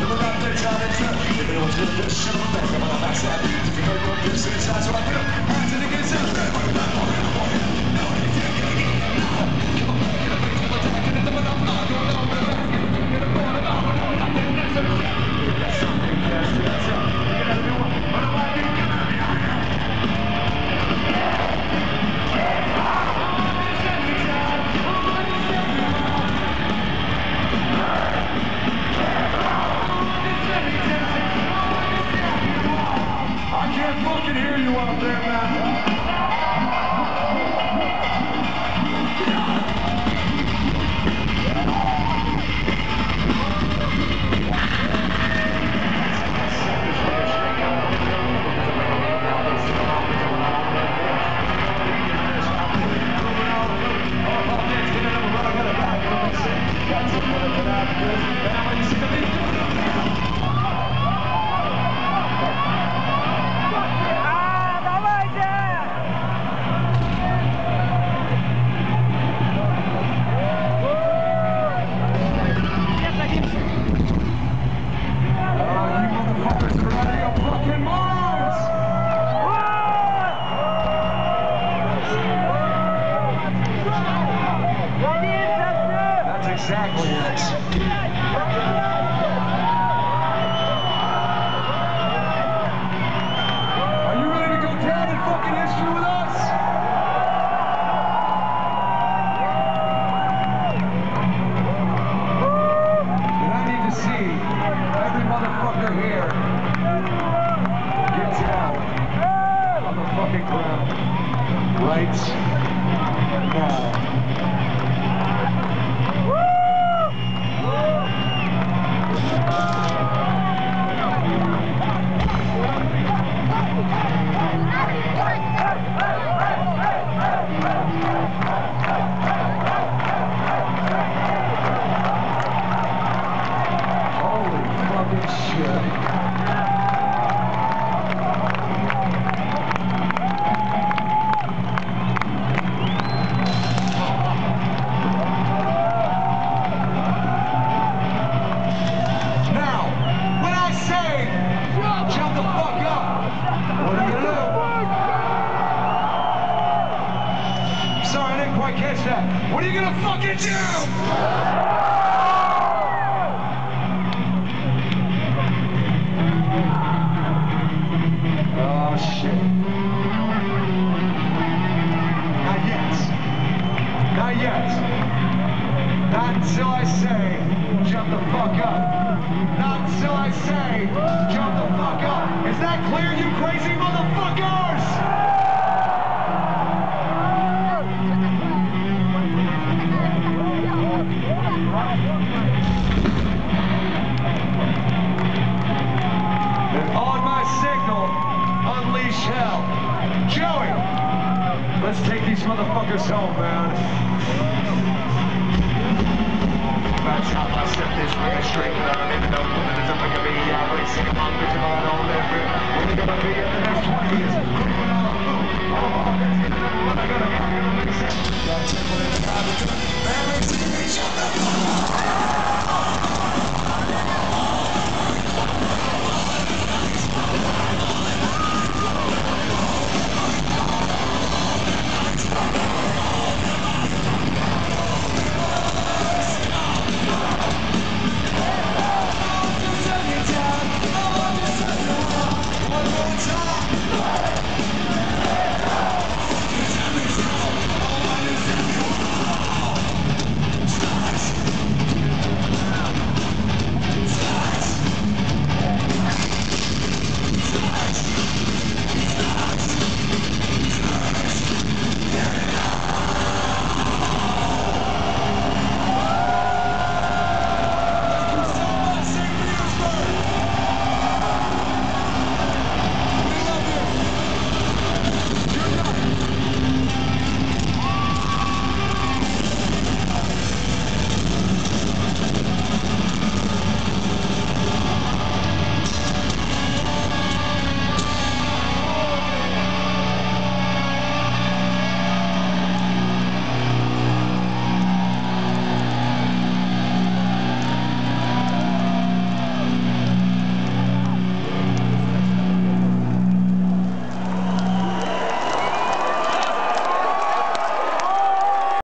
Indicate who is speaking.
Speaker 1: Number nine, they're trying to trip. They don't do this shit. Back up on the backside. you! Take us home, man. Last time I stepped this fucking straight, but I don't even know what it is I'm gonna be. I sing my bitch about all that rip. When you gonna be in the next 20 years? Oh, oh, oh, that's it. What I gotta get, I'm gonna be set. Got 10 minutes, I'm gonna be set.